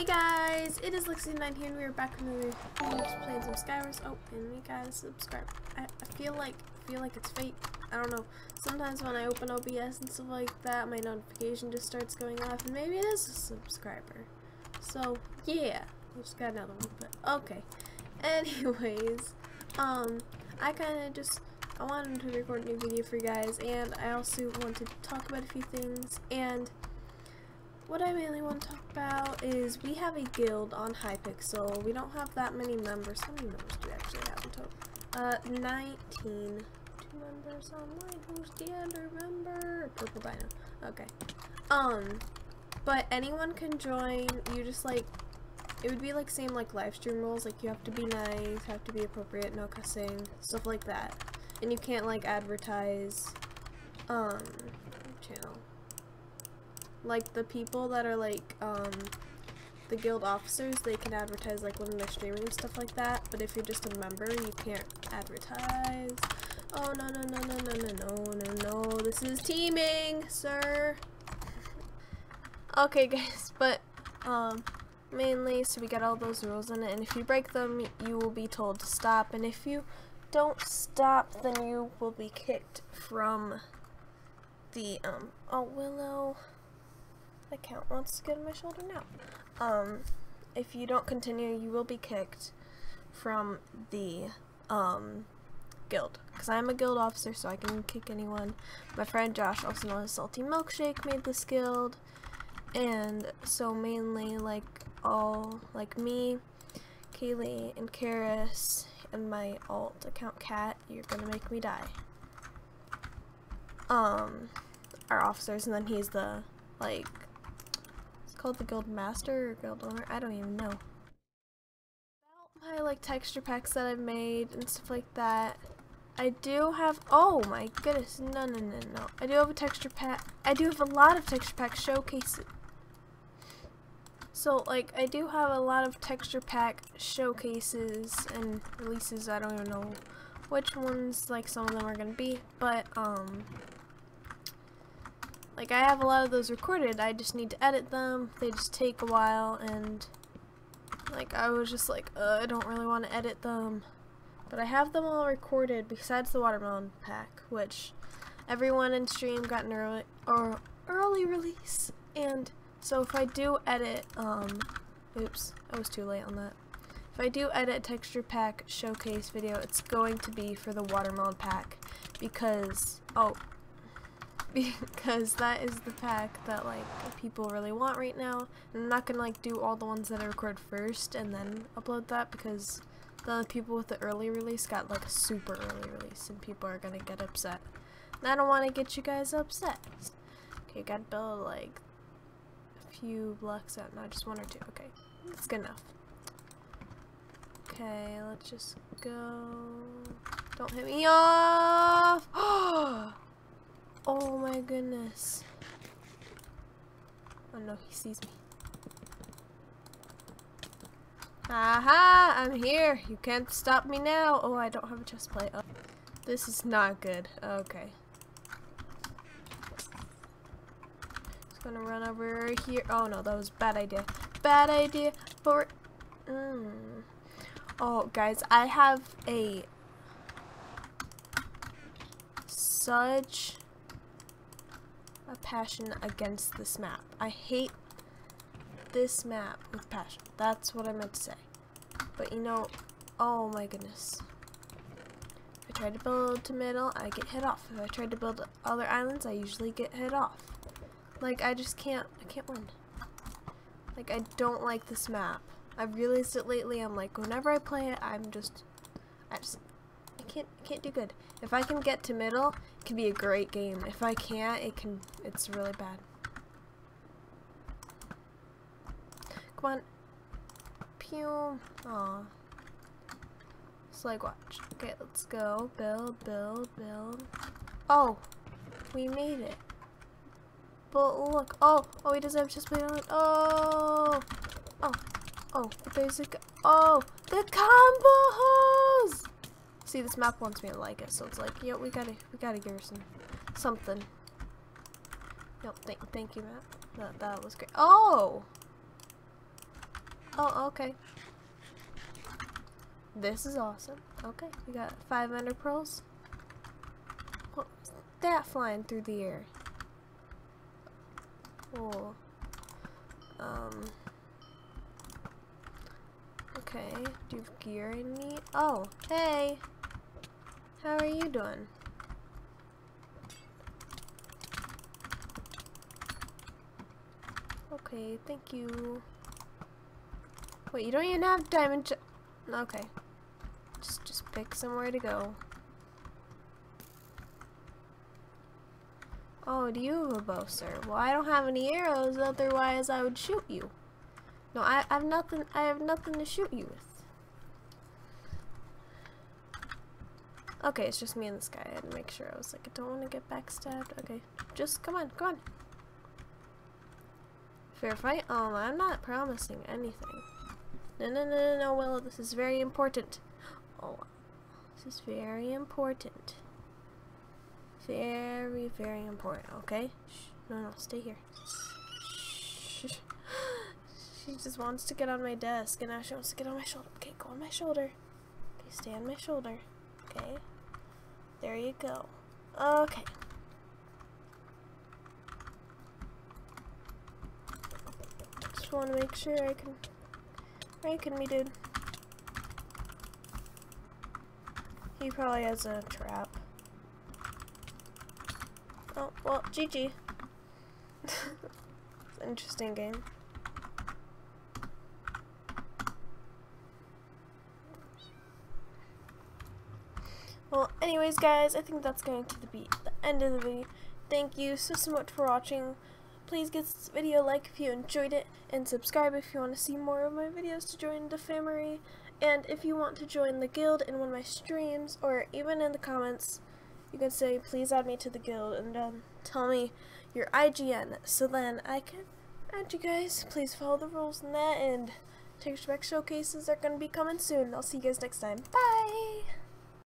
Hey guys, it is Lexi9 here and we are back with another playing some Skywars. Oh, and we gotta subscribe. I, I feel like I feel like it's fate. I don't know. Sometimes when I open OBS and stuff like that, my notification just starts going off and maybe it is a subscriber. So yeah, I just got another one, but okay. Anyways, um, I kinda just I wanted to record a new video for you guys and I also want to talk about a few things and what I mainly want to talk about is we have a guild on Hypixel. We don't have that many members. How many members do we actually have in total? Uh, 19. Two members online. Who's the other member? Purple Dino. Okay. Um, but anyone can join. You just like, it would be like same like live stream rules. Like you have to be nice, have to be appropriate, no cussing, stuff like that. And you can't like advertise, um, channel like the people that are like um the guild officers they can advertise like when they're streaming and stuff like that but if you're just a member you can't advertise. Oh no no no no no no no no no. This is teaming sir. Okay guys but um mainly so we got all those rules in it and if you break them you will be told to stop and if you don't stop then you will be kicked from the um oh willow account wants to get on my shoulder now. Um, if you don't continue, you will be kicked from the um, guild. Because I'm a guild officer, so I can kick anyone. My friend Josh, also known as Salty Milkshake, made this guild. And so mainly, like, all, like me, Kaylee, and Karis, and my alt account Cat, you're gonna make me die. Um, our officers, and then he's the, like, called the guild master or guild owner? I don't even know. About my like texture packs that I've made and stuff like that I do have oh my goodness no no no no. I do have a texture pack I do have a lot of texture pack showcases. So like I do have a lot of texture pack showcases and releases I don't even know which ones like some of them are gonna be but um like, I have a lot of those recorded, I just need to edit them, they just take a while, and, like, I was just like, uh, I don't really want to edit them, but I have them all recorded, besides the watermelon pack, which everyone in stream got an early, or early release, and so if I do edit, um, oops, I was too late on that. If I do edit texture pack showcase video, it's going to be for the watermelon pack, because, oh, because that is the pack that like people really want right now. I'm not gonna like do all the ones that I record first and then upload that because the people with the early release got like a super early release and people are gonna get upset. And I don't want to get you guys upset. Okay, gotta build like a few blocks out, not just one or two. Okay, that's good enough. Okay, let's just go. Don't hit me off. Oh! Oh my goodness. Oh no, he sees me. Aha! I'm here! You can't stop me now! Oh, I don't have a chest plate. Oh, this is not good. Okay. Just gonna run over here. Oh no, that was a bad idea. Bad idea for... Mm. Oh, guys, I have a... Such a passion against this map. I hate this map with passion. That's what I meant to say. But you know, oh my goodness. If I try to build to middle, I get hit off. If I try to build other islands, I usually get hit off. Like, I just can't, I can't win. Like, I don't like this map. I've realized it lately, I'm like, whenever I play it, I'm just, I just, can't, can't do good. If I can get to middle, it can be a great game. If I can't, it can, it's really bad. Come on. Pew. Aw. Like, watch. Okay, let's go. Build, build, build. Oh, we made it. But look, oh, oh, he doesn't have just on it. Oh, oh, oh, the basic, oh, the combo! See, this map wants me to like it, so it's like, yo, we gotta, we gotta give her some, something. Yep, thank, thank you, Matt. That, that was great. Oh! Oh, okay. This is awesome. Okay, we got five ender pearls. What's that flying through the air? Oh. Um. Okay, do you have gear in me? Oh, hey! How are you doing? Okay, thank you. Wait, you don't even have diamond Okay. Just, just pick somewhere to go. Oh, do you have a bow, sir? Well, I don't have any arrows, otherwise I would shoot you. No, I, I have nothing, I have nothing to shoot you with. Okay, it's just me and this guy. I had to make sure. I was like, I don't want to get backstabbed. Okay, just come on, come on. Fair fight? Oh, I'm not promising anything. No, no, no, no, no, Willow, this is very important. Oh, this is very important. Very, very important, okay? Shh. No, no, stay here. Shh. She just wants to get on my desk, and now she wants to get on my shoulder. Okay, go on my shoulder. Okay, stay on my shoulder. Okay. There you go. Okay. Just want to make sure I can Ranking me, dude. He probably has a trap. Oh, well, GG. interesting game. Well, anyways, guys, I think that's going to be the end of the video. Thank you so, so much for watching. Please give this video a like if you enjoyed it, and subscribe if you want to see more of my videos to join the family. And if you want to join the guild in one of my streams, or even in the comments, you can say, please add me to the guild, and um, tell me your IGN, so then I can add you guys. Please follow the rules in that, and texture pack showcases are going to be coming soon. I'll see you guys next time. Bye!